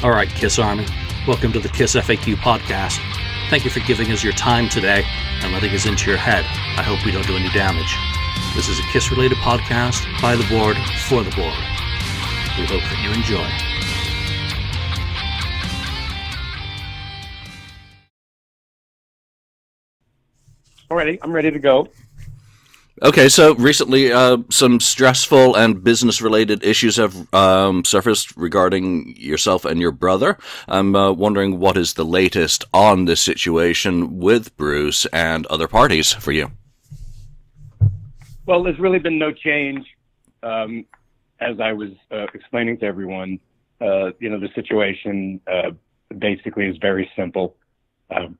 All right, Kiss Army. Welcome to the Kiss FAQ podcast. Thank you for giving us your time today and letting us into your head. I hope we don't do any damage. This is a Kiss related podcast by the board for the board. We hope that you enjoy. Alrighty, I'm ready to go. Okay, so recently, uh, some stressful and business-related issues have um, surfaced regarding yourself and your brother. I'm uh, wondering what is the latest on this situation with Bruce and other parties for you. Well, there's really been no change. Um, as I was uh, explaining to everyone, uh, you know, the situation uh, basically is very simple. Um,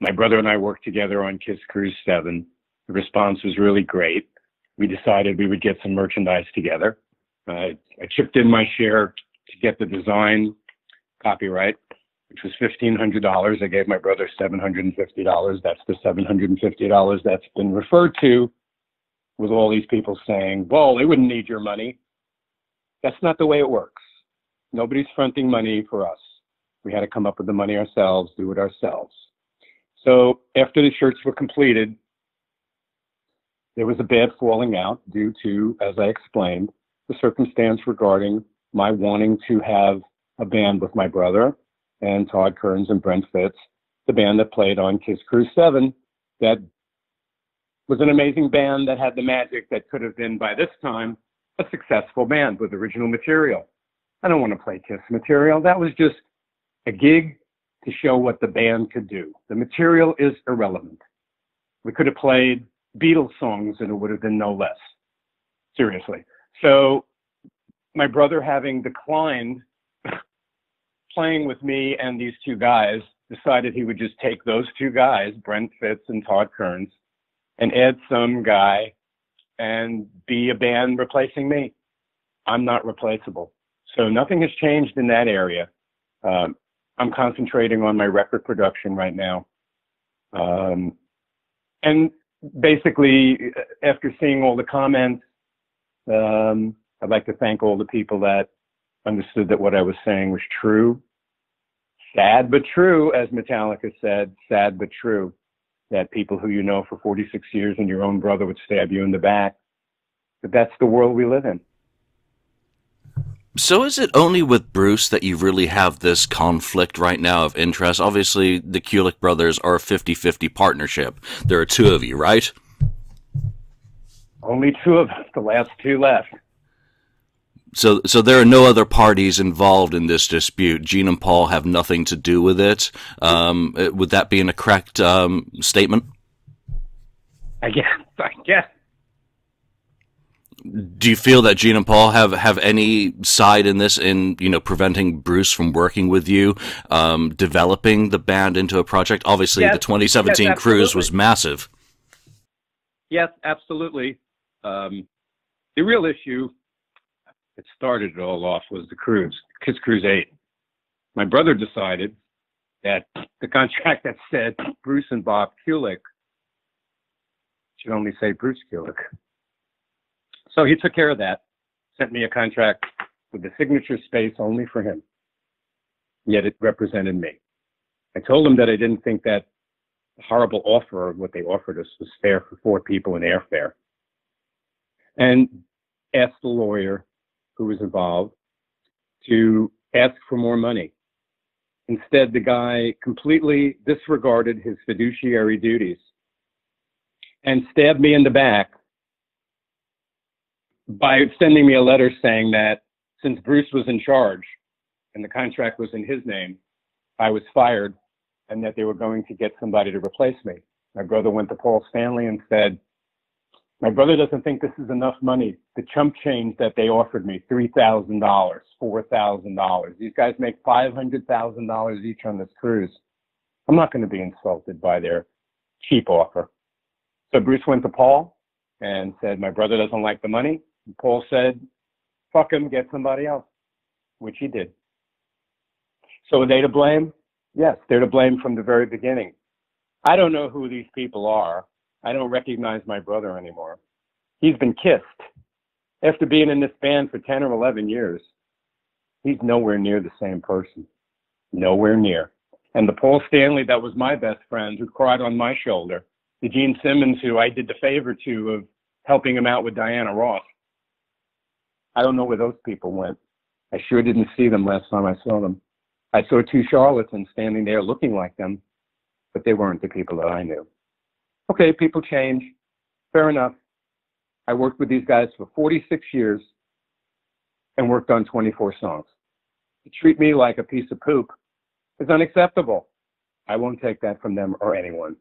my brother and I worked together on Kiss Cruise 7 the response was really great. We decided we would get some merchandise together. Uh, I chipped in my share to get the design copyright, which was $1,500. I gave my brother $750. That's the $750 that's been referred to with all these people saying, well, they wouldn't need your money. That's not the way it works. Nobody's fronting money for us. We had to come up with the money ourselves, do it ourselves. So after the shirts were completed, there was a bad falling out due to, as I explained, the circumstance regarding my wanting to have a band with my brother and Todd Kerns and Brent Fitz, the band that played on Kiss Cruise 7, that was an amazing band that had the magic that could have been, by this time, a successful band with original material. I don't want to play Kiss material. That was just a gig to show what the band could do. The material is irrelevant. We could have played Beatles songs and it would have been no less. Seriously. So my brother having declined playing with me and these two guys decided he would just take those two guys, Brent Fitz and Todd Kerns, and add some guy and be a band replacing me. I'm not replaceable. So nothing has changed in that area. Um, I'm concentrating on my record production right now. Um, and basically, after seeing all the comments, um, I'd like to thank all the people that understood that what I was saying was true. Sad but true, as Metallica said, sad but true, that people who you know for 46 years and your own brother would stab you in the back. But that's the world we live in. So is it only with Bruce that you really have this conflict right now of interest? Obviously, the Kulick brothers are a 50-50 partnership. There are two of you, right? Only two of us, the last two left. So, so there are no other parties involved in this dispute. Gene and Paul have nothing to do with it. Um, would that be a correct um, statement? I guess. I guess do you feel that Gene and Paul have, have any side in this in you know preventing Bruce from working with you, um, developing the band into a project? Obviously, yes, the 2017 yes, cruise was massive. Yes, absolutely. Um, the real issue that started it all off was the cruise, Kiss Cruise 8. My brother decided that the contract that said Bruce and Bob Kulick should only say Bruce Kulick. So he took care of that, sent me a contract with the signature space only for him. Yet it represented me. I told him that I didn't think that horrible offer of what they offered us was fair for four people in airfare. And asked the lawyer who was involved to ask for more money. Instead, the guy completely disregarded his fiduciary duties and stabbed me in the back by sending me a letter saying that since Bruce was in charge and the contract was in his name, I was fired and that they were going to get somebody to replace me. My brother went to Paul Stanley and said, my brother doesn't think this is enough money. The chump change that they offered me, $3,000, $4,000. These guys make $500,000 each on this cruise. I'm not going to be insulted by their cheap offer. So Bruce went to Paul and said, my brother doesn't like the money. Paul said, fuck him, get somebody else, which he did. So are they to blame? Yes, they're to blame from the very beginning. I don't know who these people are. I don't recognize my brother anymore. He's been kissed. After being in this band for 10 or 11 years, he's nowhere near the same person. Nowhere near. And the Paul Stanley that was my best friend who cried on my shoulder, the Gene Simmons who I did the favor to of helping him out with Diana Ross. I don't know where those people went. I sure didn't see them last time I saw them. I saw two charlatans standing there looking like them, but they weren't the people that I knew. Okay, people change. Fair enough. I worked with these guys for 46 years and worked on 24 songs. To treat me like a piece of poop is unacceptable. I won't take that from them or anyone.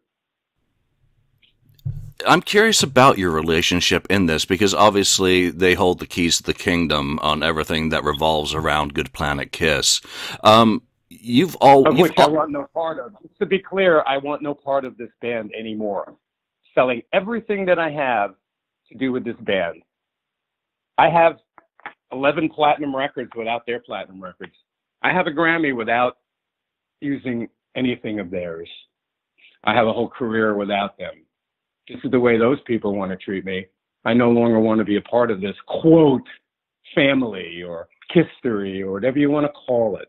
I'm curious about your relationship in this because obviously they hold the keys to the kingdom on everything that revolves around Good Planet Kiss. Um, you've all of which I want no part of. to be clear, I want no part of this band anymore. Selling everything that I have to do with this band. I have 11 platinum records without their platinum records. I have a Grammy without using anything of theirs. I have a whole career without them. This is the way those people want to treat me. I no longer want to be a part of this quote family or history or whatever you want to call it.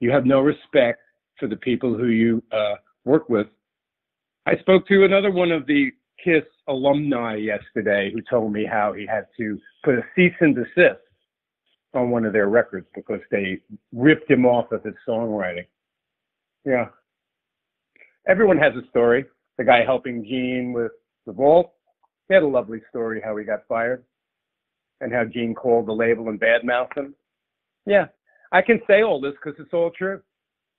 You have no respect for the people who you uh, work with. I spoke to another one of the KISS alumni yesterday who told me how he had to put a cease and desist on one of their records because they ripped him off of his songwriting. Yeah. Everyone has a story. The guy helping Gene with the vault, he had a lovely story how he got fired and how Gene called the label and badmouthed him. Yeah, I can say all this because it's all true.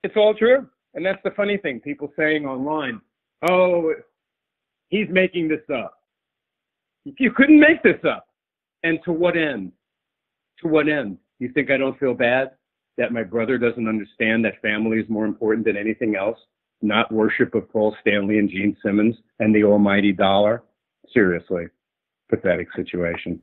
It's all true. And that's the funny thing. People saying online, oh, he's making this up. You couldn't make this up. And to what end? To what end? You think I don't feel bad that my brother doesn't understand that family is more important than anything else? Not worship of Paul Stanley and Gene Simmons and the almighty dollar? Seriously, pathetic situation.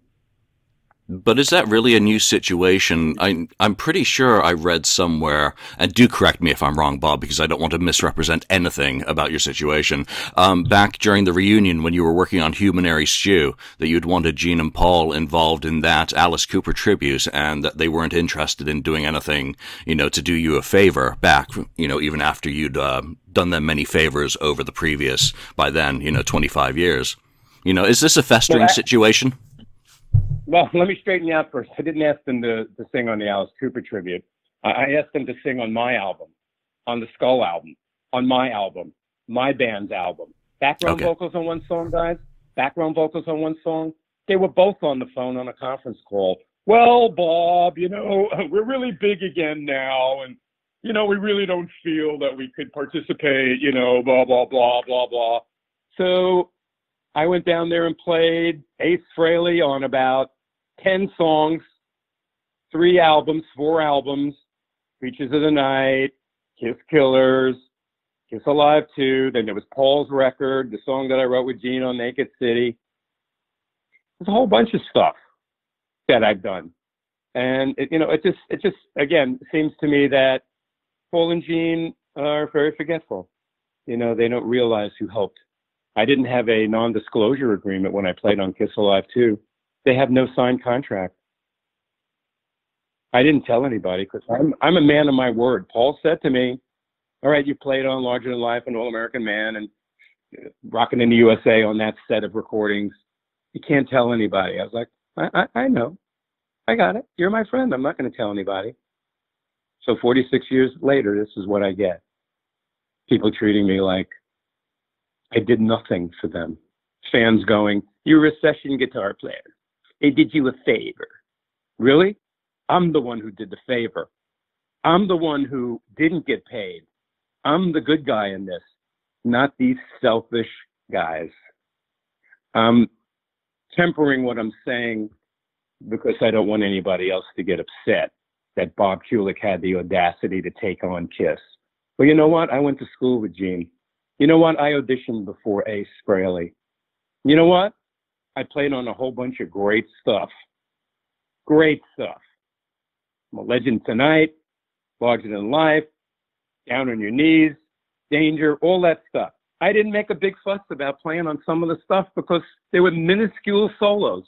But is that really a new situation? I, I'm pretty sure I read somewhere, and do correct me if I'm wrong, Bob, because I don't want to misrepresent anything about your situation. Um, back during the reunion when you were working on Humanary Stew, that you'd wanted Gene and Paul involved in that Alice Cooper tribute, and that they weren't interested in doing anything, you know, to do you a favor back, you know, even after you'd uh, done them many favors over the previous, by then, you know, 25 years. You know, is this a festering I- situation? Well, let me straighten you out first. I didn't ask them to, to sing on the Alice Cooper tribute. I asked them to sing on my album, on the Skull album, on my album, my band's album. Background okay. vocals on one song, guys. Background vocals on one song. They were both on the phone on a conference call. Well, Bob, you know, we're really big again now, and you know, we really don't feel that we could participate, you know, blah, blah, blah, blah, blah. So I went down there and played Ace Frehley on about 10 songs, three albums, four albums, Creatures of the Night, Kiss Killers, Kiss Alive 2. Then there was Paul's record, the song that I wrote with Gene on Naked City. There's a whole bunch of stuff that I've done. And it, you know, it just, it just, again, seems to me that Paul and Gene are very forgetful. You know, they don't realize who helped. I didn't have a non-disclosure agreement when I played on Kiss Alive 2 they have no signed contract. I didn't tell anybody because I'm I'm a man of my word. Paul said to me, "All right, you played on Larger Than Life and All American Man and uh, Rocking in the USA on that set of recordings. You can't tell anybody." I was like, "I I, I know, I got it. You're my friend. I'm not going to tell anybody." So 46 years later, this is what I get: people treating me like I did nothing for them. Fans going, "You're a session guitar player." They did you a favor. Really? I'm the one who did the favor. I'm the one who didn't get paid. I'm the good guy in this, not these selfish guys. I'm tempering what I'm saying because I don't want anybody else to get upset that Bob Kulick had the audacity to take on Kiss. But you know what? I went to school with Gene. You know what? I auditioned before Ace Frehley. You know what? I played on a whole bunch of great stuff. Great stuff. I'm a legend tonight, larger than life, down on your knees, danger, all that stuff. I didn't make a big fuss about playing on some of the stuff because they were minuscule solos.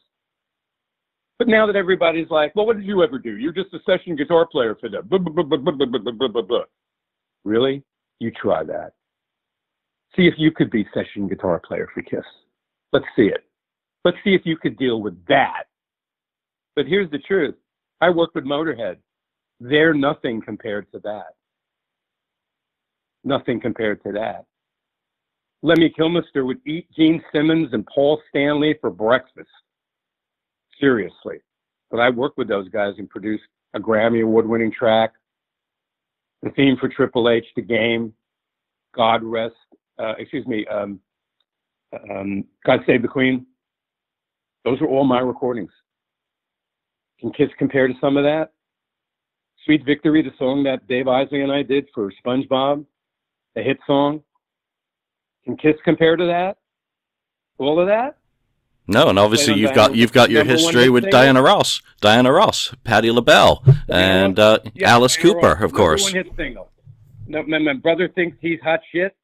But now that everybody's like, well, what did you ever do? You're just a session guitar player for them. Really? You try that. See if you could be session guitar player for Kiss. Let's see it. Let's see if you could deal with that. But here's the truth. I work with Motorhead. They're nothing compared to that. Nothing compared to that. Lemmy Kilmister would eat Gene Simmons and Paul Stanley for breakfast. Seriously. But I worked with those guys and produced a Grammy Award winning track, the theme for Triple H, The Game, God Rest, uh, excuse me, um, um, God Save the Queen. Those are all my recordings. Can Kiss compare to some of that? Sweet Victory, the song that Dave Eisley and I did for SpongeBob, a hit song. Can Kiss compare to that? All of that? No, and obviously you've got you've got your history with Diana Ross, Diana Ross, Patti LaBelle, and uh, yeah, Alice Diana Cooper, Ross, of course. One hit single. No, my, my brother thinks he's hot shit.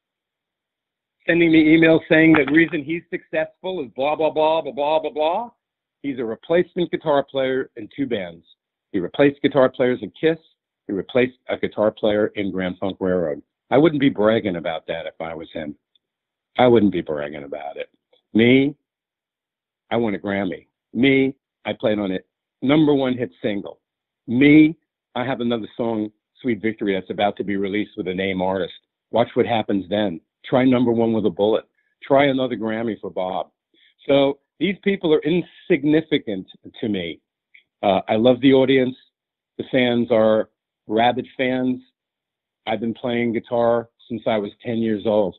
Sending me emails saying the reason he's successful is blah blah blah blah blah blah blah. He's a replacement guitar player in two bands. He replaced guitar players in Kiss. He replaced a guitar player in Grand Funk Railroad. I wouldn't be bragging about that if I was him. I wouldn't be bragging about it. Me, I won a Grammy. Me, I played on it. Number one hit single. Me, I have another song, Sweet Victory, that's about to be released with a name artist. Watch what happens then. Try number one with a bullet. Try another Grammy for Bob. So these people are insignificant to me. Uh, I love the audience. The fans are rabid fans. I've been playing guitar since I was 10 years old.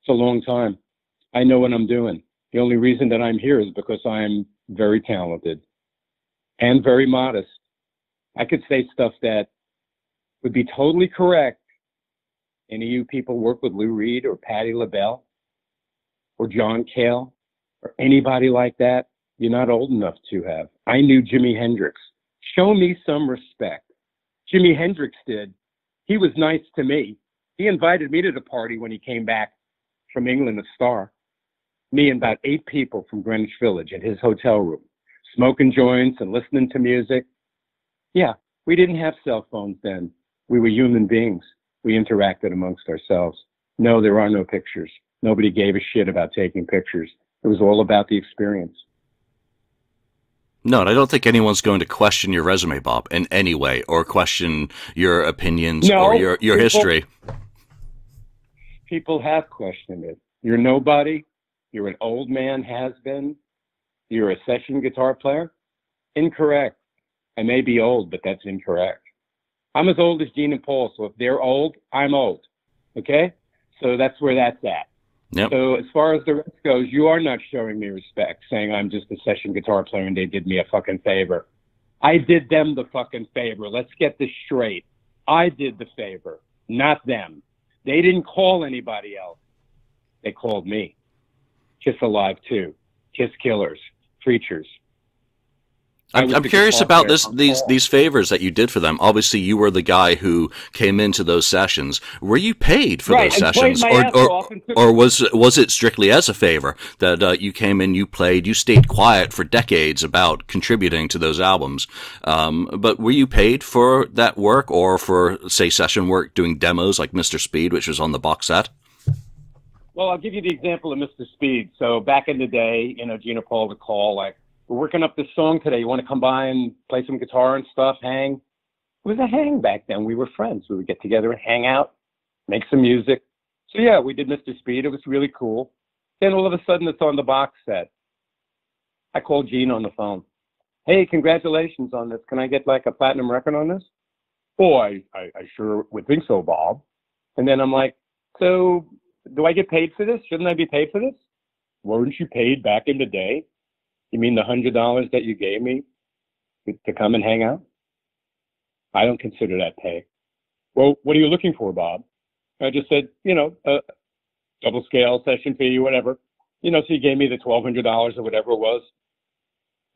It's a long time. I know what I'm doing. The only reason that I'm here is because I'm very talented and very modest. I could say stuff that would be totally correct. Any of you people work with Lou Reed or Patti LaBelle or John Cale or anybody like that, you're not old enough to have. I knew Jimi Hendrix. Show me some respect. Jimi Hendrix did. He was nice to me. He invited me to the party when he came back from England, the star me and about eight people from Greenwich Village in his hotel room, smoking joints and listening to music. Yeah, we didn't have cell phones then. We were human beings. We interacted amongst ourselves. No, there are no pictures. Nobody gave a shit about taking pictures. It was all about the experience. No, and I don't think anyone's going to question your resume, Bob, in any way, or question your opinions no, or your, your people, history. People have questioned it. You're nobody. You're an old man has been. You're a session guitar player. Incorrect. I may be old, but that's incorrect. I'm as old as Gene and Paul, so if they're old, I'm old. Okay? So that's where that's at. Yep. So as far as the rest goes, you are not showing me respect, saying I'm just a session guitar player and they did me a fucking favor. I did them the fucking favor. Let's get this straight. I did the favor, not them. They didn't call anybody else. They called me. Kiss Alive 2. Kiss Killers, Preachers. I'm, I'm curious about this these these favors that you did for them. Obviously, you were the guy who came into those sessions. Were you paid for right, those sessions, or or, or, was was it strictly as a favor that uh, you came in, you played, you stayed quiet for decades about contributing to those albums? Um, but were you paid for that work, or for say session work, doing demos like Mr. Speed, which was on the box set? Well, I'll give you the example of Mr. Speed. So back in the day, you know, Gina Paul would call like, "We're working up this song today. You want to come by and play some guitar and stuff? Hang." It was a hang back then. We were friends. We would get together and hang out, make some music. So yeah, we did Mr. Speed. It was really cool. Then all of a sudden, it's on the box set. I called Gene on the phone. Hey, congratulations on this. Can I get like a platinum record on this? Oh, I, I, I sure would think so, Bob. And then I'm like, so do I get paid for this? Shouldn't I be paid for this? Weren't you paid back in the day? You mean the hundred dollars that you gave me to come and hang out? I don't consider that pay. Well, what are you looking for, Bob? I just said, you know, a double scale session fee, whatever. You know, so he gave me the twelve hundred dollars or whatever it was,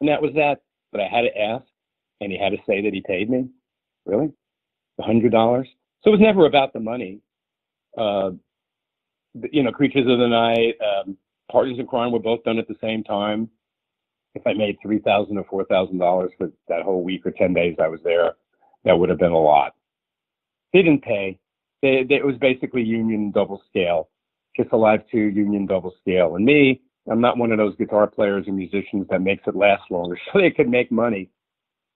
and that was that. But I had to ask, and he had to say that he paid me. Really, the hundred dollars. So it was never about the money. Uh, you know, Creatures of the Night, um, Partners in Crime were both done at the same time. If I made three thousand or four thousand dollars for that whole week or ten days I was there, that would have been a lot. They didn't pay. They, they, it was basically union double scale, Kiss Alive 2 union double scale. And me, I'm not one of those guitar players and musicians that makes it last longer so they could make money.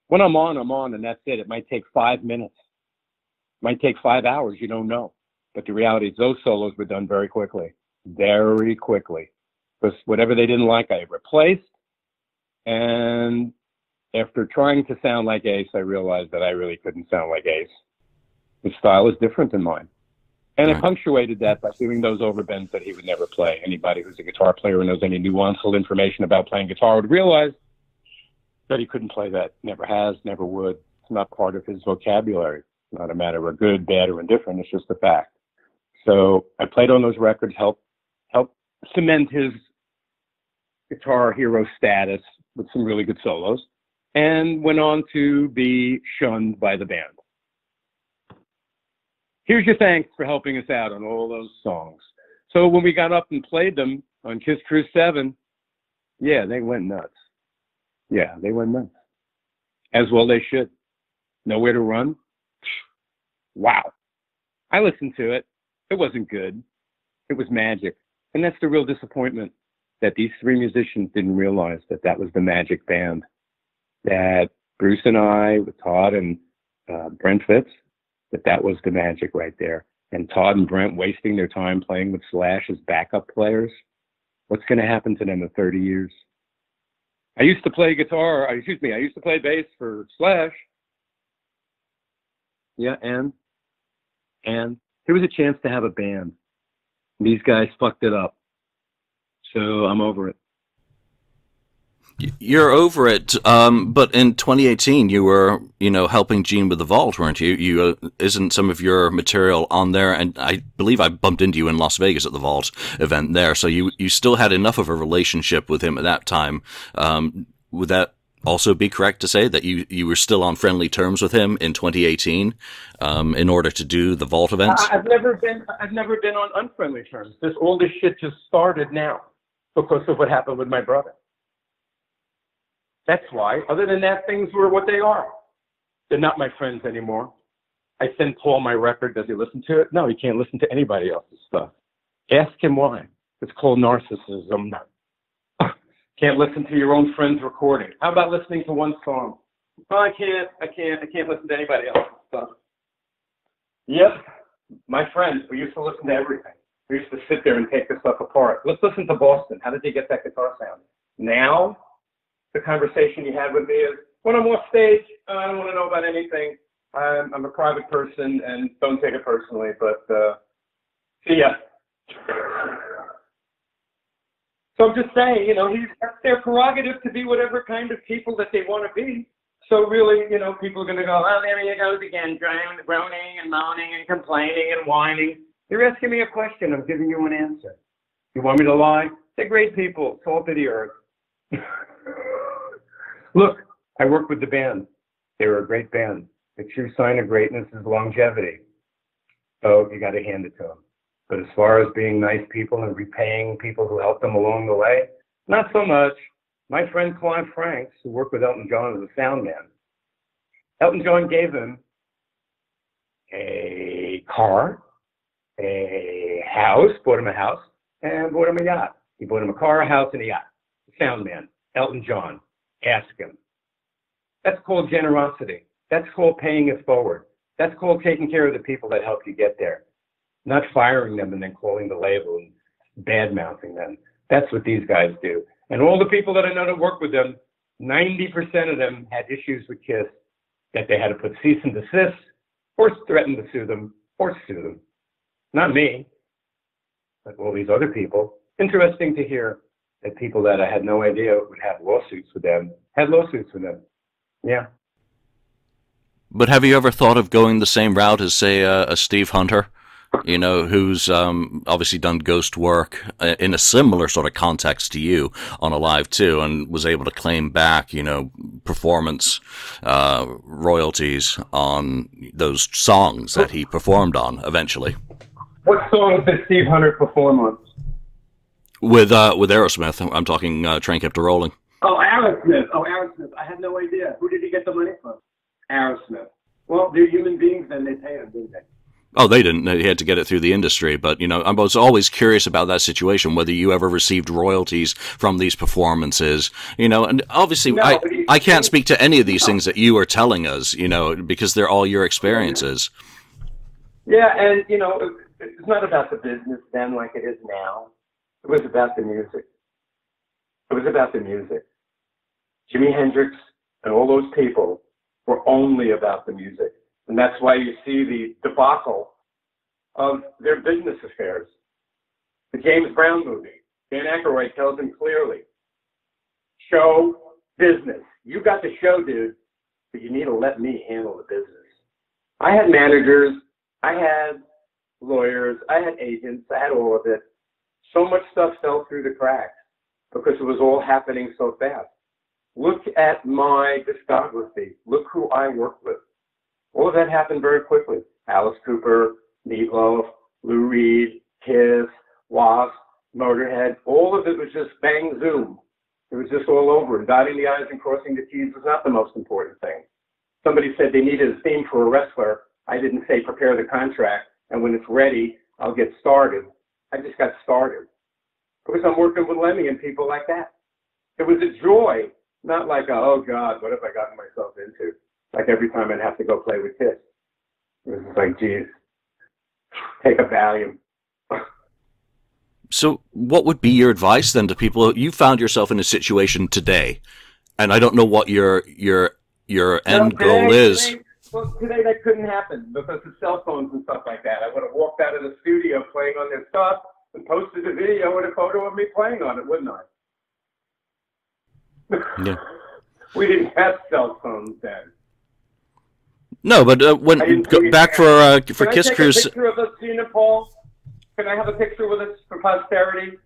When I'm on, I'm on, and that's it. It might take five minutes, it might take five hours. You don't know. But the reality is, those solos were done very quickly, very quickly. Because whatever they didn't like, I replaced. And after trying to sound like Ace, I realized that I really couldn't sound like Ace. His style is different than mine. And right. I punctuated that by doing those overbends that he would never play. Anybody who's a guitar player and knows any nuanced information about playing guitar would realize that he couldn't play that. Never has, never would. It's not part of his vocabulary. It's not a matter of good, bad, or indifferent. It's just a fact. So I played on those records, helped help cement his guitar hero status with some really good solos, and went on to be shunned by the band. Here's your thanks for helping us out on all those songs. So when we got up and played them on Kiss Cruise 7, yeah, they went nuts. Yeah, they went nuts. As well they should. Nowhere to run. Wow. I listened to it. It wasn't good. It was magic. And that's the real disappointment that these three musicians didn't realize that that was the magic band. That Bruce and I, with Todd and uh, Brent Fitz, that that was the magic right there. And Todd and Brent wasting their time playing with Slash as backup players. What's going to happen to them in 30 years? I used to play guitar. Uh, excuse me. I used to play bass for Slash. Yeah, and and there was a chance to have a band. These guys fucked it up. So I'm over it. You're over it, um, but in 2018, you were, you know, helping Gene with the Vault, weren't you? You uh, isn't some of your material on there, and I believe I bumped into you in Las Vegas at the Vault event there. So you you still had enough of a relationship with him at that time. Um, would that also be correct to say that you you were still on friendly terms with him in 2018 um, in order to do the Vault events? I've never been I've never been on unfriendly terms. This all this shit just started now because of what happened with my brother. That's why. Other than that, things were what they are. They're not my friends anymore. I send Paul my record. Does he listen to it? No, he can't listen to anybody else's stuff. Ask him why. It's called narcissism. can't listen to your own friend's recording. How about listening to one song? Oh, I can't. I can't. I can't listen to anybody else's stuff. Yep. My friends, we used to listen to everything. We used to sit there and take the stuff apart. Let's listen to Boston. How did they get that guitar sound? Now, the conversation you had with me is when I'm off stage, I don't want to know about anything. I'm, I'm a private person and don't take it personally, but uh, see ya. So I'm just saying, you know, he's that's their prerogative to be whatever kind of people that they want to be. So really, you know, people are going to go, oh, there he goes again, groaning and moaning and complaining and whining. You're asking me a question. I'm giving you an answer. You want me to lie? They're great people, salt of the earth. Look, I work with the band. They were a great band. The true sign of greatness is longevity. So you got to hand it to them. But as far as being nice people and repaying people who helped them along the way, not so much. My friend Clive Franks, who worked with Elton John as a sound man, Elton John gave him a car, a house, bought him a house, and bought him a yacht. He bought him a car, a house, and a yacht. Sound man, Elton John. Ask him. That's called generosity. That's called paying it forward. That's called taking care of the people that helped you get there, not firing them and then calling the label and bad mouthing them. That's what these guys do. And all the people that I know that work with them, 90% of them had issues with KISS that they had to put cease and desist or threaten to sue them or sue them. Not me, but all these other people. Interesting to hear that people that I had no idea would have lawsuits with them had lawsuits with them. Yeah. But have you ever thought of going the same route as, say, uh, a Steve Hunter? You know, who's um, obviously done ghost work uh, in a similar sort of context to you on Alive 2 and was able to claim back, you know, performance uh, royalties on those songs that he performed on eventually. What songs did Steve Hunter perform on? With uh, with Aerosmith, I'm talking uh, Train Kept a Rolling. Oh, Aerosmith. Oh, Aerosmith. I had no idea. Who did he get the money from? Aerosmith. Well, they're human beings and they pay them, do they? Oh, they didn't. He had to get it through the industry. But, you know, I was always curious about that situation, whether you ever received royalties from these performances, you know, and obviously No, I, he- I can't speak to any of these things that you are telling us, you know, because they're all your experiences. Yeah, and you know, it's not about the business then like it is now. It was about the music. It was about the music. Jimi Hendrix and all those people were only about the music. And that's why you see the debacle of their business affairs. The James Brown movie, Dan Aykroyd tells him clearly, show business. You got the show, dude, but you need to let me handle the business. I had managers, I had lawyers, I had agents, I had all of it. So much stuff fell through the cracks because it was all happening so fast. Look at my discography. Look who I worked with. All of that happened very quickly. Alice Cooper, Meatloaf, Lou Reed, Kiss, Wasp, Motorhead. All of it was just bang zoom. It was just all over. And dotting the I's and crossing the T's was not the most important thing. Somebody said they needed a theme for a wrestler. I didn't say prepare the contract, and when it's ready, I'll get started. I just got started because I'm working with Lemmy and people like that. It was a joy, not like, a, oh God, what have I gotten myself into? Like every time I'd have to go play with kids. It was just like, geez, take a Valium. So, what would be your advice then to people? You found yourself in a situation today, and I don't know what your your your end goal is. Well, today that couldn't happen because of cell phones and stuff like that. I would have walked out of the studio playing on their stuff and posted a video with a photo of me playing on it, wouldn't I? Yeah. We didn't have cell phones then. No, but uh, when go back for uh, for Can I Kiss take Cruise, a picture of us, Gina Paul? Can I have a picture with us for posterity?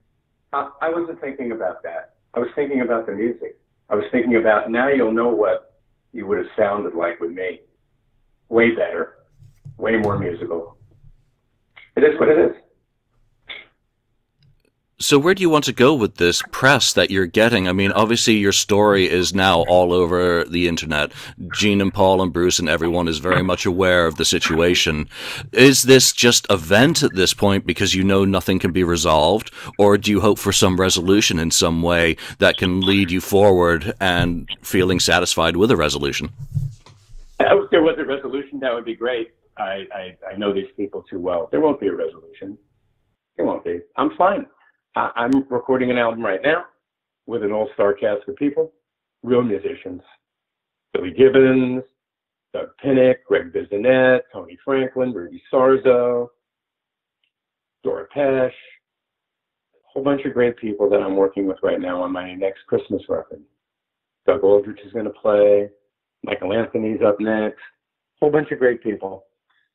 Uh, I wasn't thinking about that. I was thinking about the music. I was thinking about now you'll know what you would have sounded like with me. Way better, way more musical. It is what it is. So where do you want to go with this press that you're getting? I mean, obviously your story is now all over the internet. Gene and Paul and Bruce and everyone is very much aware of the situation. Is this just a vent at this point because you know nothing can be resolved? Or do you hope for some resolution in some way that can lead you forward and feeling satisfied with a resolution? If there was a resolution, that would be great. I, I, I know these people too well. There won't be a resolution. There won't be. I'm fine. I, I'm recording an album right now with an all-star cast of people, real musicians. Billy Gibbons, Doug Pinnick, Greg Bissonette, Tony Franklin, Rudy Sarzo, Doro Pesch, a whole bunch of great people that I'm working with right now on my next Christmas record. Doug Aldrich is going to play. Michael Anthony's up next. Whole bunch of great people.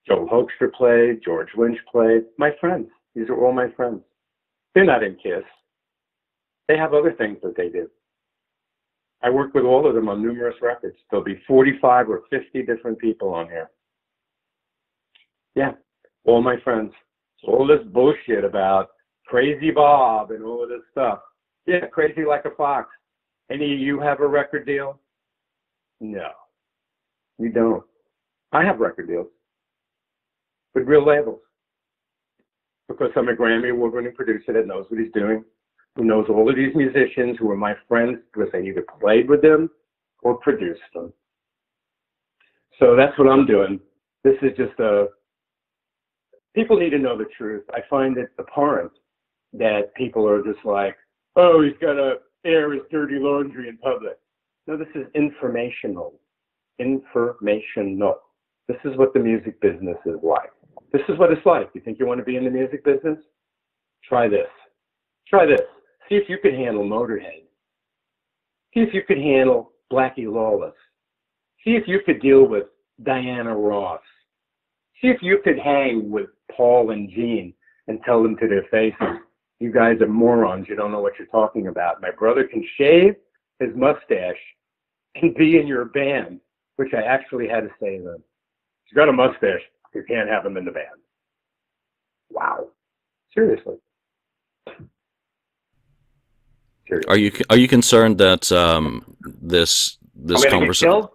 Joel Hoekstra played. George Lynch played. My friends. These are all my friends. They're not in KISS. They have other things that they do. I work with all of them on numerous records. There'll be 45 or 50 different people on here. Yeah, all my friends. So all this bullshit about Crazy Bob and all of this stuff. Yeah, crazy like a fox. Any of you have a record deal? No, you don't. I have record deals with real labels because I'm a Grammy award winning producer that knows what he's doing, who knows all of these musicians who are my friends because I either played with them or produced them. So that's what I'm doing. This is just a, people need to know the truth. I find it abhorrent that people are just like, oh, he's got to air his dirty laundry in public. No, this is informational. Informational. This is what the music business is like. This is what it's like. You think you want to be in the music business? Try this. Try this. See if you could handle Motorhead. See if you could handle Blackie Lawless. See if you could deal with Diana Ross. See if you could hang with Paul and Gene and tell them to their faces, you guys are morons. You don't know what you're talking about. My brother can shave his mustache and be in your band, which I actually had to say to them. He's got a mustache. You can't have him in the band. Wow. Seriously. Seriously. Are you are you concerned that um, this this I'm gonna get conversation?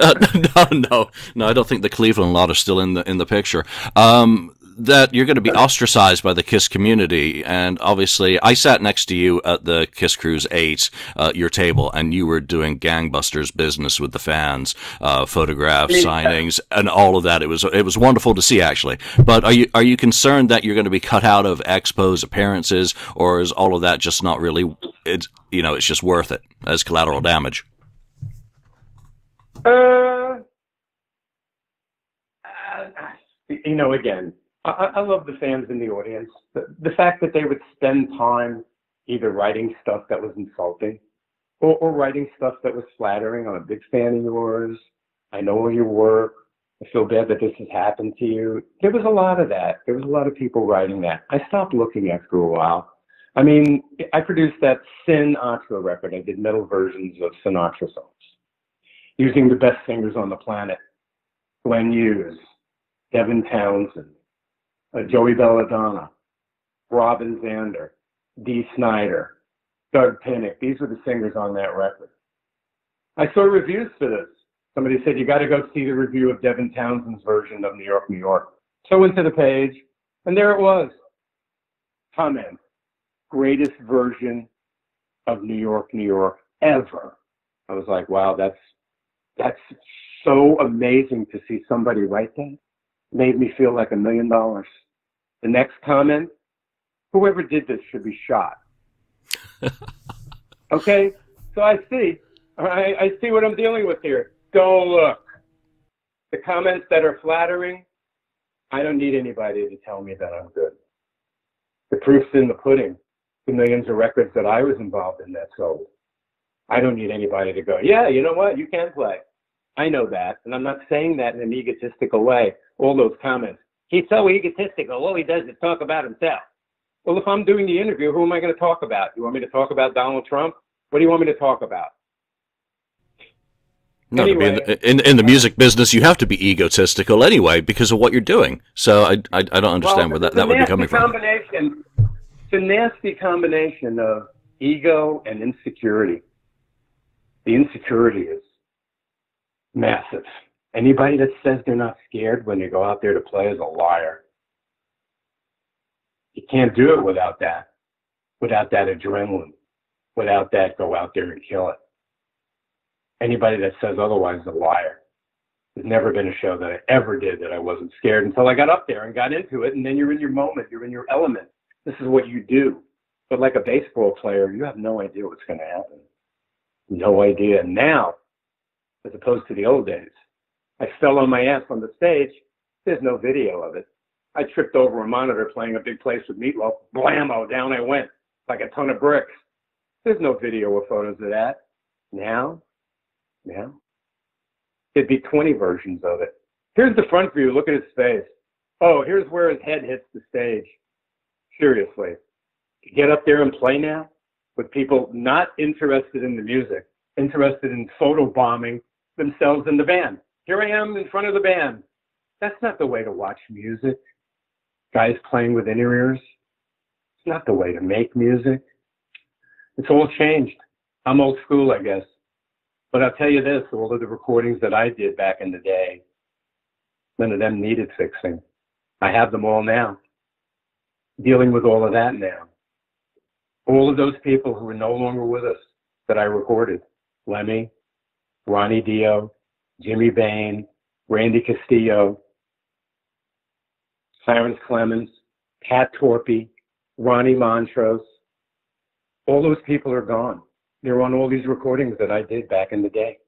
Uh, no, no, no. I don't think the Cleveland lot are still in the in the picture. Um, that you're going to be ostracized by the Kiss community, and obviously, I sat next to you at the Kiss Cruise Eight, uh, your table, and you were doing gangbusters business with the fans, uh, photographs, signings, and all of that. It was it was wonderful to see, actually. But are you are you concerned that you're going to be cut out of expos appearances, or is all of that just not really? It's you know, it's just worth it as collateral damage. Uh, uh, you know, again, I, I love the fans in the audience. The, the fact that they would spend time either writing stuff that was insulting or, or writing stuff that was flattering. I'm a big fan of yours. I know your work. I feel bad that this has happened to you. There was a lot of that. There was a lot of people writing that. I stopped looking after a while. I mean, I produced that Sinatra record. I did metal versions of Sinatra songs using the best singers on the planet Glenn Hughes, Devin Townsend, uh, Joey Belladonna, Robin Zander, Dee Snider, Doug Pinnick. These were the singers on that record. I saw reviews for this. Somebody said, you got to go see the review of Devin Townsend's version of New York, New York. So I went to the page, and there it was. Comment, greatest version of New York, New York ever. I was like, wow, that's that's so amazing to see somebody write that. Made me feel like a million dollars. The next comment, whoever did this should be shot. okay, so I see, I, I see what I'm dealing with here. Don't look. The comments that are flattering, I don't need anybody to tell me that I'm good. The proof's in the pudding. The millions of records that I was involved in that sold. I don't need anybody to go, yeah, you know what? You can play. I know that. And I'm not saying that in an egotistical way, all those comments. He's so egotistical. All he does is talk about himself. Well, if I'm doing the interview, who am I going to talk about? You want me to talk about Donald Trump? What do you want me to talk about? No, anyway, in, the, in, in the music business, you have to be egotistical anyway because of what you're doing. So I I, I don't understand well, where that, that would be coming combination, from. It's a nasty combination of ego and insecurity. The insecurity is massive. Anybody that says they're not scared when they go out there to play is a liar. You can't do it without that, without that adrenaline, without that go out there and kill it. Anybody that says otherwise is a liar. There's never been a show that I ever did that I wasn't scared until I got up there and got into it. And then you're in your moment, you're in your element. This is what you do. But like a baseball player, you have no idea what's going to happen. No idea. Now, as opposed to the old days, I fell on my ass on the stage. There's no video of it. I tripped over a monitor playing a big place with Meatloaf. Blammo, down I went like a ton of bricks. There's no video or photos of that. Now, now, there'd be 20 versions of it. Here's the front view. Look at his face. Oh, here's where his head hits the stage. Seriously. Get up there and play now with people not interested in the music, interested in photo bombing themselves in the band. Here I am in front of the band. That's not the way to watch music. Guys playing with inner ears. It's not the way to make music. It's all changed. I'm old school, I guess. But I'll tell you this, all of the recordings that I did back in the day, none of them needed fixing. I have them all now. Dealing with all of that now. All of those people who are no longer with us that I recorded. Lemmy, Ronnie Dio, Jimmy Bain, Randy Castillo, Clarence Clemons, Pat Torpey, Ronnie Montrose. All those people are gone. They're on all these recordings that I did back in the day.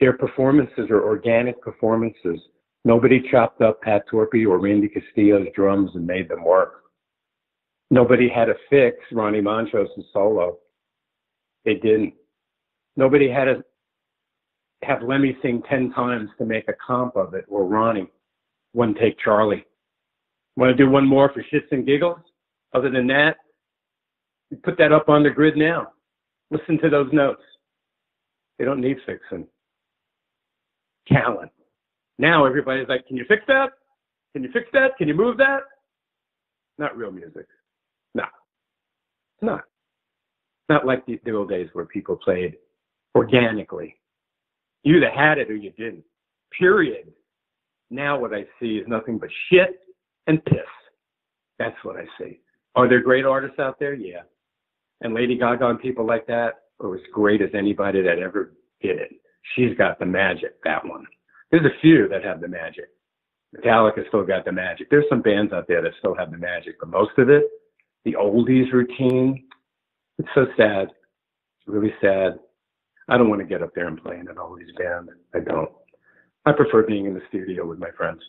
Their performances are organic performances. Nobody chopped up Pat Torpey or Randy Castillo's drums and made them work. Nobody had to fix Ronnie Montrose's solo. They didn't. Nobody had to have Lemmy sing 10 times to make a comp of it, or Ronnie, one take Charlie. Want to do one more for shits and giggles? Other than that, put that up on the grid now. Listen to those notes. They don't need fixing. Talent. Now everybody's like, can you fix that? Can you fix that? Can you move that? Not real music. No. It's not. It's not like the, the old days where people played organically You either had it or you didn't. Period. Now what I see is nothing but shit and piss. That's what I see. Are there great artists out there? Yeah. And Lady Gaga and people like that are as great as anybody that ever did it. She's got the magic, that one. There's a few that have the magic. Metallica still got the magic. There's some bands out there that still have the magic, but most of it, the oldies routine, it's so sad. It's really sad. I don't want to get up there and play in an oldies band. I don't. I prefer being in the studio with my friends.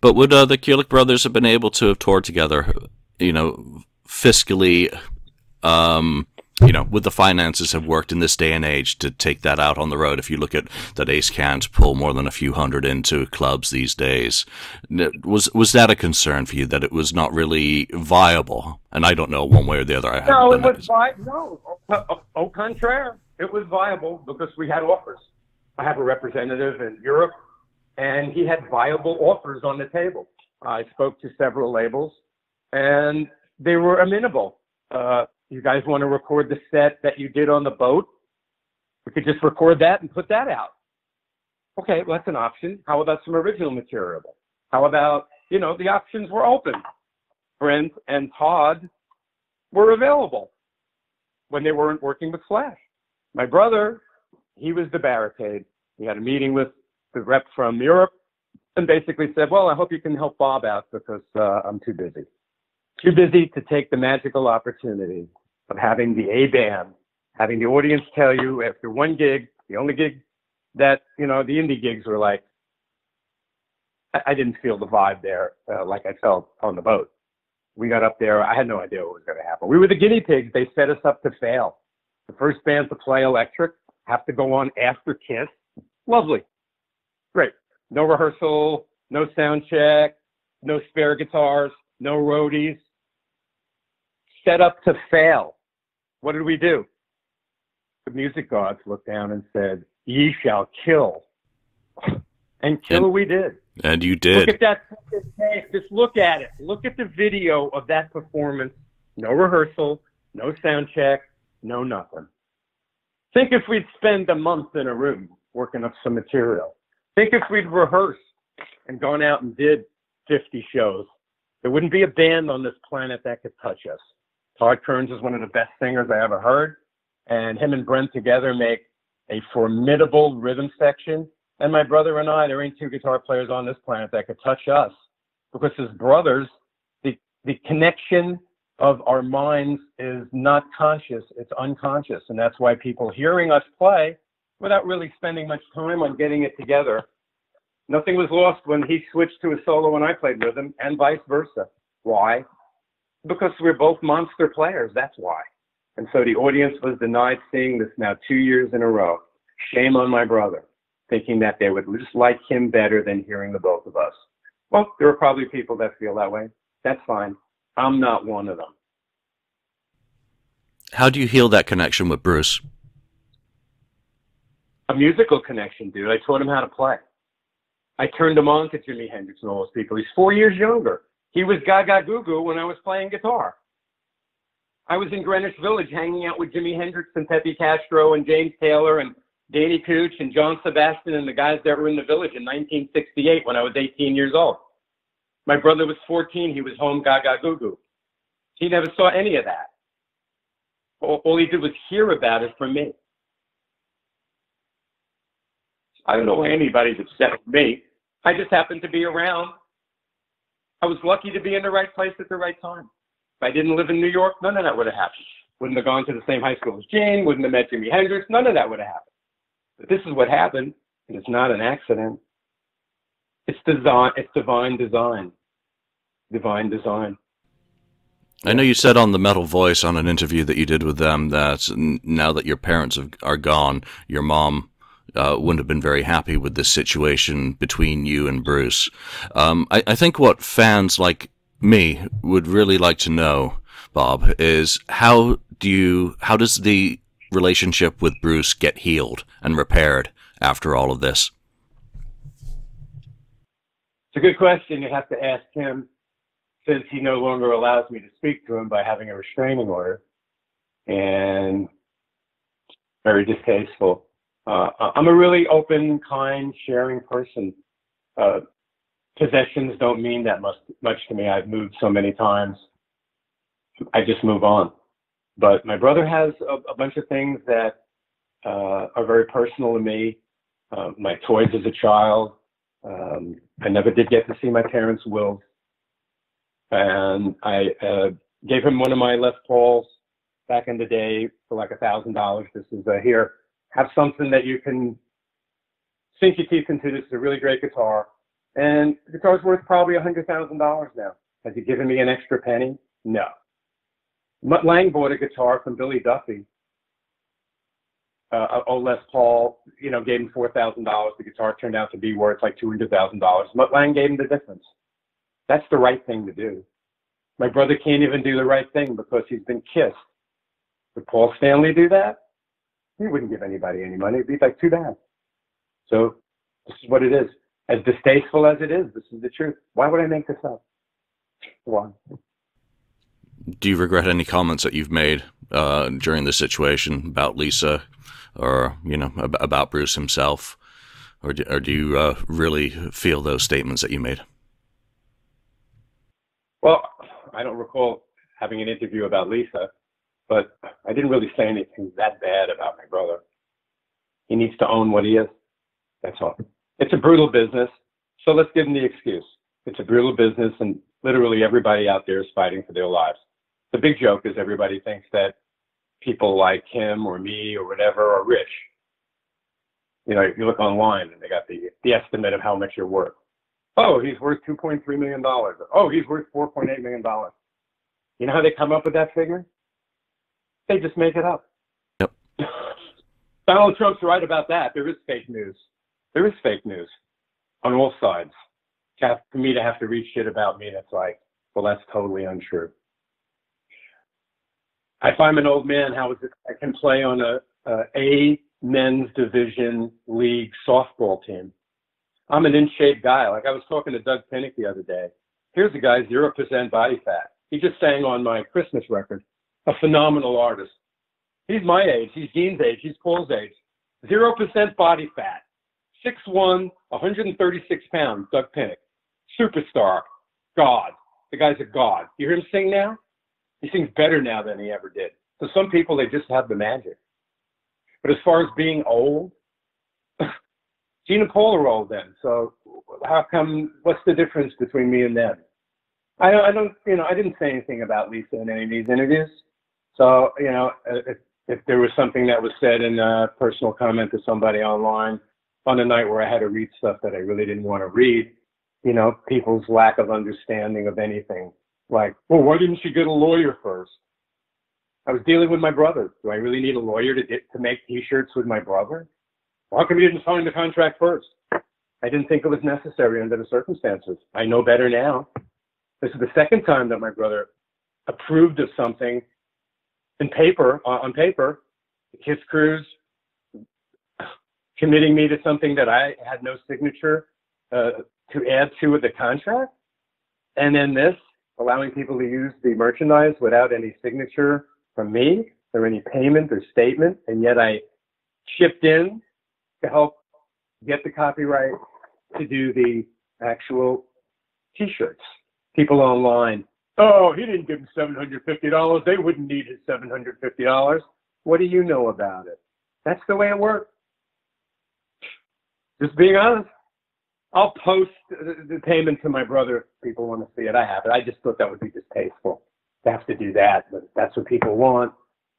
But would uh, the Kulick brothers have been able to have toured together, you know, fiscally, um, you know, would the finances have worked in this day and age to take that out on the road? If you look at that Ace can't pull more than a few hundred into clubs these days, was was that a concern for you that it was not really viable? And I don't know one way or the other. I no, it was vi- no. Au, au contraire, it was viable because we had offers. I have a representative in Europe, and he had viable offers on the table. I spoke to several labels, and they were amenable. Uh, you guys want to record the set that you did on the boat? We could just record that and put that out. Okay, well, that's an option. How about some original material? How about, you know, the options were open. Brent and Todd were available when they weren't working with Slash. My brother, he was the barricade. He had a meeting with the rep from Europe and basically said, well, I hope you can help Bob out because uh, I'm too busy. Too busy to take the magical opportunity of having the A band, having the audience tell you after one gig, the only gig that, you know, the indie gigs were like, I, I didn't feel the vibe there uh, like I felt on the boat. We got up there, I had no idea what was going to happen. We were the guinea pigs. They set us up to fail. The first band to play electric have to go on after Kiss. Lovely. Great. No rehearsal, no sound check, no spare guitars, no roadies. Set up to fail. What did we do? The music gods looked down and said, Ye shall kill. And kill and, we did. And you did. Look at that tape. Just look at it. Look at the video of that performance. No rehearsal, no sound check, no nothing. Think if we'd spend a month in a room working up some material. Think if we'd rehearsed and gone out and did 50 shows. There wouldn't be a band on this planet that could touch us. Todd Kerns is one of the best singers I ever heard, and him and Brent together make a formidable rhythm section. And my brother and I, there ain't two guitar players on this planet that could touch us because as brothers, the, the connection of our minds is not conscious, it's unconscious. And that's why people hearing us play without really spending much time on getting it together. Nothing was lost when he switched to a solo and I played him, and vice versa. Why? Because we're both monster players. That's why. And so the audience was denied seeing this now two years in a row. Shame on my brother, thinking that they would just like him better than hearing the both of us. Well, there are probably people that feel that way. That's fine. I'm not one of them. How do you heal that connection with Bruce? A musical connection, dude. I taught him how to play. I turned him on to Jimi Hendrix and all those people. He's four years younger. He was Gaga Goo Goo when I was playing guitar. I was in Greenwich Village hanging out with Jimi Hendrix and Peppy Castro and James Taylor and Danny Kootch and John Sebastian and the guys that were in the village in 1968 when I was 18 years old. My brother was 14. He was home Gaga Goo Goo. He never saw any of that. All, all he did was hear about it from me. I don't know anybody that's upset with me. I just happened to be around I was lucky to be in the right place at the right time. If I didn't live in New York, none of that would have happened. Wouldn't have gone to the same high school as Jane, wouldn't have met Jimi Hendrix, none of that would have happened. But this is what happened, and it's not an accident. It's design it's divine design. Divine design. I know you said on the Metal Voice on an interview that you did with them that now that your parents have, are gone, your mom uh, wouldn't have been very happy with this situation between you and Bruce. Um, I, I, think what fans like me would really like to know, Bob, is how do you, how does the relationship with Bruce get healed and repaired after all of this? It's a good question. You have to ask him since he no longer allows me to speak to him by having a restraining order and very distasteful Uh, I'm a really open, kind, sharing person. Uh, possessions don't mean that much, much to me. I've moved so many times. I just move on. But my brother has a, a bunch of things that uh, are very personal to me. Uh, my toys as a child. Um, I never did get to see my parents' wills. And I uh, gave him one of my Les Pauls back in the day for like a thousand dollars. This is uh, here. Have something that you can sink your teeth into. This is a really great guitar. And the guitar's worth probably a hundred thousand dollars now. Has he given me an extra penny? No. Mutt Lange bought a guitar from Billy Duffy. Uh, old Les Paul, you know, gave him four thousand dollars. The guitar turned out to be worth like two hundred thousand dollars. Mutt Lange gave him the difference. That's the right thing to do. My brother can't even do the right thing because he's been kissed. Would Paul Stanley do that? He wouldn't give anybody any money. It'd be like too bad. So this is what it is. As distasteful as it is, this is the truth. Why would I make this up? Why? Do you regret any comments that you've made uh, during the situation about Lisa, or you know about Bruce himself, or do, or do you uh, really feel those statements that you made? Well, I don't recall having an interview about Lisa, but I didn't really say anything that bad about my brother. He needs to own what he is. That's all. It's a brutal business, so let's give him the excuse. It's a brutal business, and literally everybody out there is fighting for their lives. The big joke is everybody thinks that people like him or me or whatever are rich. You know, if you look online and they got the the estimate of how much you're worth. Oh, he's worth $2.3 million. Oh, he's worth $4.8 million. You know how they come up with that figure? They just make it up. Yep. Donald Trump's right about that. There is fake news. There is fake news on all sides. For me to have to read shit about me, that's like, well, that's totally untrue. If I'm an old man, how is it I can play on a, a A men's division league softball team? I'm an in shape guy. Like I was talking to Doug Pinnick the other day. Here's a guy, 0% body fat. He just sang on my Christmas record. A phenomenal artist. He's my age. He's Gene's age. He's Paul's age. 0% body fat. 6'1, 136 pounds, Doug Pinnick. Superstar. God. The guy's a god. You hear him sing now? He sings better now than he ever did. So some people, they just have the magic. But as far as being old, Gene and Paul are old then. So how come? What's the difference between me and them? I I don't, you know, I didn't say anything about Lisa in any of these interviews. So you know, if if there was something that was said in a personal comment to somebody online on a night where I had to read stuff that I really didn't want to read, you know, people's lack of understanding of anything. Like, well, why didn't you get a lawyer first? I was dealing with my brother. Do I really need a lawyer to get, to make T-shirts with my brother? Well, How come you didn't sign the contract first? I didn't think it was necessary under the circumstances. I know better now. This is the second time that my brother approved of something in paper, on paper, Kiss Cruise committing me to something that I had no signature uh, to add to the contract. And then this, allowing people to use the merchandise without any signature from me or any payment or statement. And yet I chipped in to help get the copyright to do the actual t-shirts. People online, oh, he didn't give him $750. They wouldn't need his $750. What do you know about it? That's the way it works. Just being honest. I'll post the payment to my brother if people want to see it. I have it. I just thought that would be distasteful to have to do that, but that's what people want.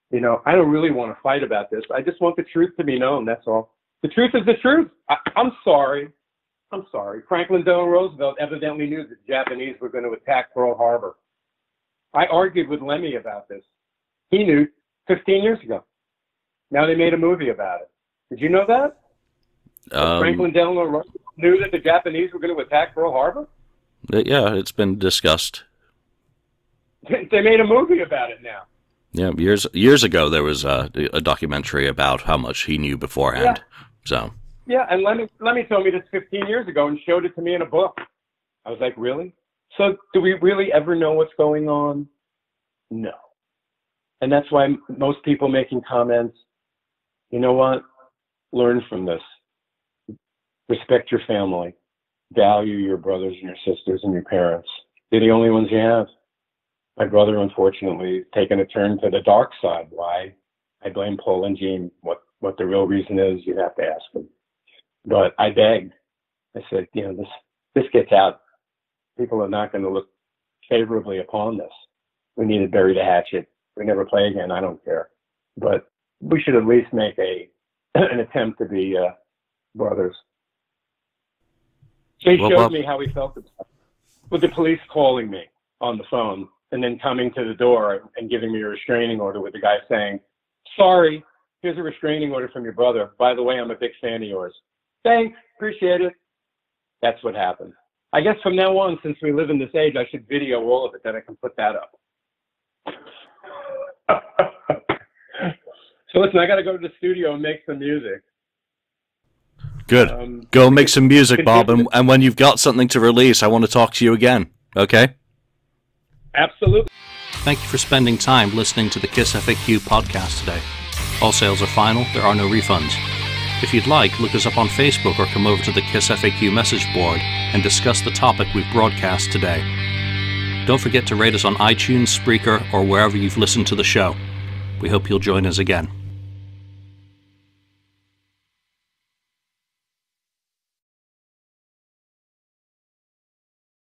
You know, I don't really want to fight about this. I just want the truth to be known. That's all. The truth is the truth. I, I'm sorry. I'm sorry. Franklin Delano Roosevelt evidently knew that the Japanese were going to attack Pearl Harbor. I argued with Lemmy about this. He knew 15 years ago. Now they made a movie about it. Did you know that? Um, Franklin Delano Roosevelt knew that the Japanese were going to attack Pearl Harbor? Yeah, it's been discussed. They made a movie about it now. Yeah, years years ago there was a, a documentary about how much he knew beforehand. Yeah. So yeah, and Lemmy let me tell me this 15 years ago and showed it to me in a book. I was like, really? So do we really ever know what's going on? No. And that's why most people making comments, you know what? learn from this. Respect your family. Value your brothers and your sisters and your parents. They're the only ones you have. My brother, unfortunately, taken a turn to the dark side. Why? I blame Paul and Gene. What what the real reason is, you'd have to ask them. But I begged. I said, you know, this this gets out. People are not going to look favorably upon this. We need to bury the hatchet. We never play again. I don't care. But we should at least make a an attempt to be uh, brothers. He Well, showed Bob- me how he felt about with the police calling me on the phone and then coming to the door and giving me a restraining order with the guy saying, "Sorry, here's a restraining order from your brother. By the way, I'm a big fan of yours. Thanks, appreciate it." That's what happened. I guess from now on, since we live in this age, I should video all of it, then I can put that up. so listen, I got to go to the studio and make some music. Good. Um, Go make some music, Bob, and, and when you've got something to release, I want to talk to you again. Okay? absolutely. Thank you for spending time listening to the Kiss FAQ podcast today. All sales are final, there are no refunds. If you'd like, look us up on Facebook or come over to the Kiss FAQ message board and discuss the topic we've broadcast today. Don't forget to rate us on iTunes, Spreaker, or wherever you've listened to the show. We hope you'll join us again.